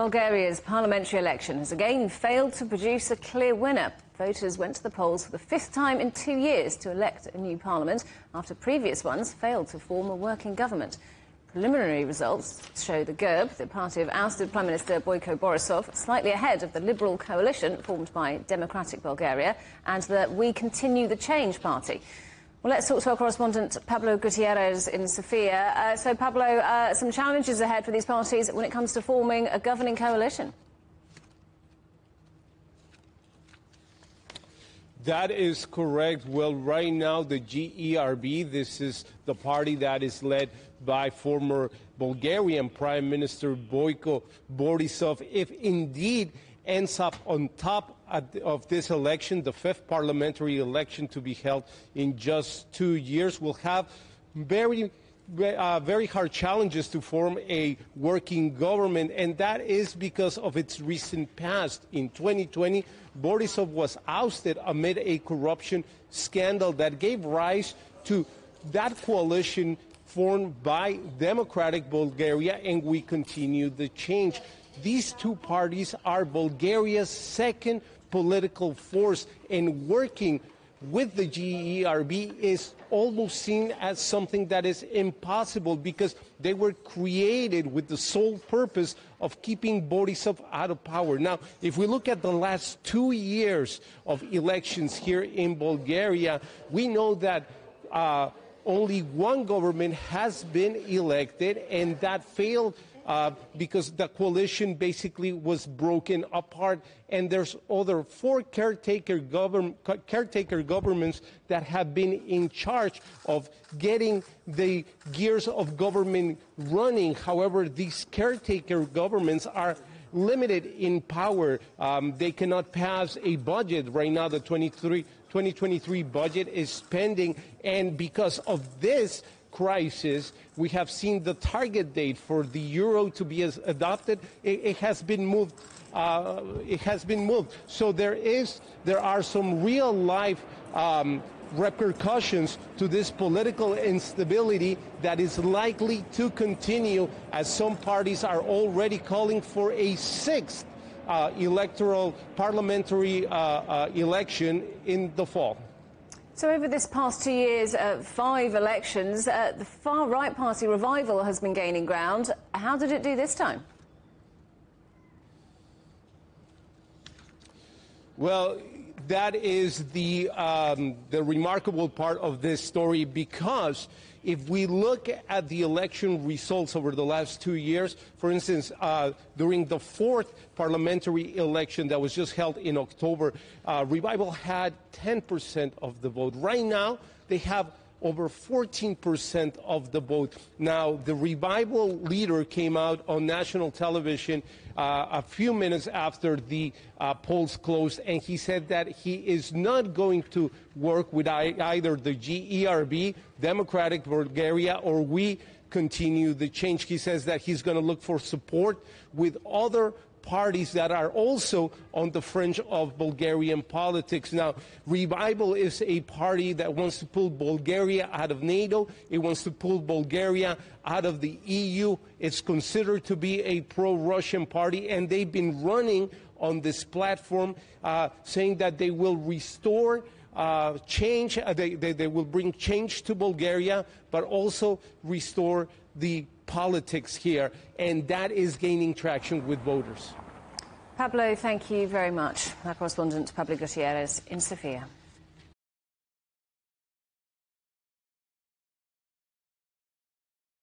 Bulgaria's parliamentary election has again failed to produce a clear winner. Voters went to the polls for the fifth time in two years to elect a new parliament after previous ones failed to form a working government. Preliminary results show the GERB, the party of ousted Prime Minister Boyko Borisov, slightly ahead of the Liberal coalition formed by Democratic Bulgaria and the We Continue the Change party. Well, let's talk to our correspondent Pablo Gutierrez in Sofia. Uh, so, Pablo, uh, some challenges ahead for these parties when it comes to forming a governing coalition. That is correct. Well, right now, the GERB, this is the party that is led by former Bulgarian Prime Minister Boyko Borisov, if indeed ends up on top of this election, the fifth parliamentary election to be held in just two years, will have very uh, very hard challenges to form a working government, and that is because of its recent past. In 2020, Borisov was ousted amid a corruption scandal that gave rise to that coalition formed by Democratic Bulgaria, and we continue the change. These two parties are Bulgaria's second political force, and working with the GERB is almost seen as something that is impossible because they were created with the sole purpose of keeping Borisov out of power. Now, if we look at the last two years of elections here in Bulgaria, we know that uh, only one government has been elected, and that failed uh, because the coalition basically was broken apart. And there's other four caretaker, govern caretaker governments that have been in charge of getting the gears of government running. However, these caretaker governments are limited in power. Um, they cannot pass a budget. Right now, the 23, 2023 budget is pending. And because of this, crisis, we have seen the target date for the euro to be adopted. It, it has been moved. Uh, it has been moved. So there is, there are some real life um, repercussions to this political instability that is likely to continue as some parties are already calling for a sixth uh, electoral parliamentary uh, uh election in the fall. So over this past two years, uh, five elections, uh, the far-right party Revival has been gaining ground. How did it do this time? Well, that is the, um, the remarkable part of this story because if we look at the election results over the last two years, for instance, uh, during the fourth parliamentary election that was just held in October, uh, Revival had 10% of the vote. Right now, they have over 14% of the vote. Now, the revival leader came out on national television uh, a few minutes after the uh, polls closed, and he said that he is not going to work with either the GERB, Democratic Bulgaria, or we continue the change. He says that he's going to look for support with other parties that are also on the fringe of Bulgarian politics. Now, Revival is a party that wants to pull Bulgaria out of NATO. It wants to pull Bulgaria out of the EU. It's considered to be a pro-Russian party, and they've been running on this platform uh, saying that they will restore uh, change, uh, they, they, they will bring change to Bulgaria, but also restore the politics here, and that is gaining traction with voters. Pablo, thank you very much. Our correspondent Pablo Gutierrez in Sofia.